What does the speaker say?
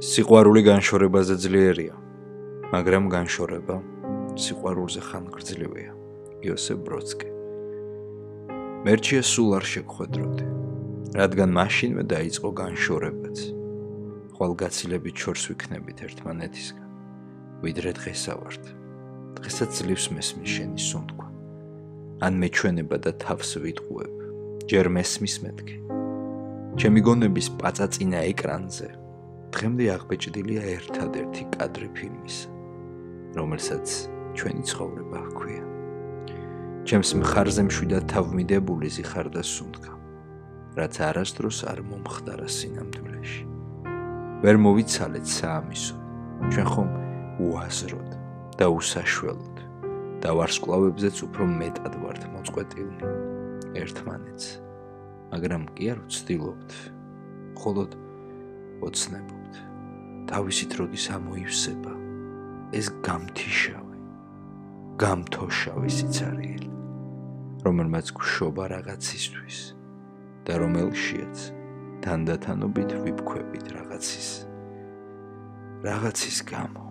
სიყვარული განშორებაზე ძლიერია, მაგრამ განშორება სიყვარულზე ხან გრძლივია. იოსებ ბროდსკი. მერჩია სულ არ შეგხვედროდი, რადგან მაშინვე დაიწყო განშორებაც. ხვალგაცილებით ჩორს ვიქნებით ერთმანეთისგან, ვიდრე დღესა ვართ. დღესაც ძლივს მესმის შენი სუნთქვა. ან მეჩვენება და თავს ვიტყუებ, ჯერ მესმის მეთქი. ჩემი გონების პაწაწინა ეკრანზე დღემდე აღბეჭდილია ერთადერთი კადრი ფილმის, რომელსაც ჩვენი ცხოვრება ჰქვია. ჩემს მხარზე მშვიდად თავმიდებული ზიხარდა სუნთქა, რაც არასდროს არ მომხდარა სინამდვილეში. ვერ მოვიცალეთ საამისო, ჩვენ ხომ უაზროდ და უსაშველოდ და ვარსკვლავებზეც უფრო მეტად ვართ მოწყვეტილნი ერთმანეთს. მაგრამ კი არ ვცდილობთ, მხოლოდ ოცნებობთ. თავისით როდის ამოივსება ეს გამთიშავე, გამთოშავი სიცარიელი, რომელმაც გშობა რაღაცისთვის და რომელშიაც თანდათანობით ვიფქვებით რაღაცის. რაღაცის გამო